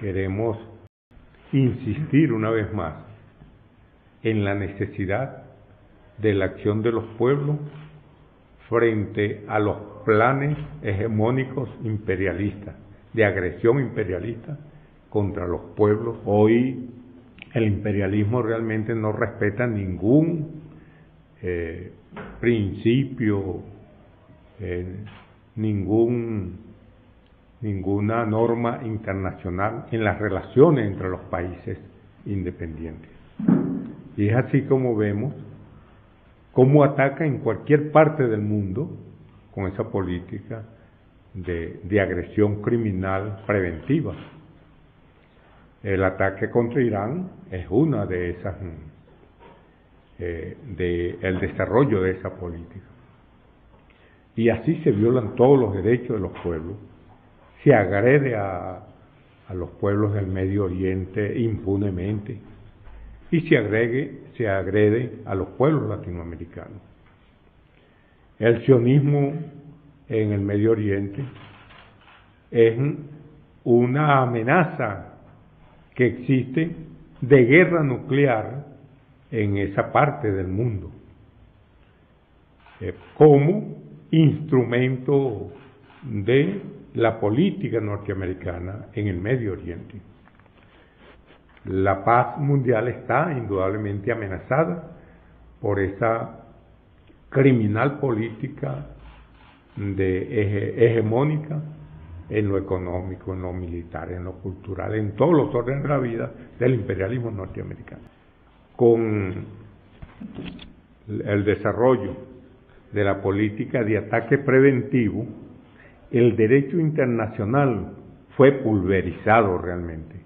queremos insistir una vez más en la necesidad de la acción de los pueblos frente a los planes hegemónicos imperialistas, de agresión imperialista contra los pueblos. Hoy el imperialismo realmente no respeta ningún eh, principio, eh, ningún, ninguna norma internacional en las relaciones entre los países independientes. Y es así como vemos cómo ataca en cualquier parte del mundo con esa política de, agresión criminal preventiva. El ataque contra Irán es una de esas, eh, de el desarrollo de esa política. Y así se violan todos los derechos de los pueblos, se agrede a, a los pueblos del Medio Oriente impunemente y se, se agrede a los pueblos latinoamericanos. El sionismo en el Medio Oriente es una amenaza que existe de guerra nuclear en esa parte del mundo eh, como instrumento de la política norteamericana en el Medio Oriente. La paz mundial está indudablemente amenazada por esa criminal política de hegemónica en lo económico, en lo militar, en lo cultural, en todos los órdenes de la vida del imperialismo norteamericano. Con el desarrollo de la política de ataque preventivo, el derecho internacional fue pulverizado realmente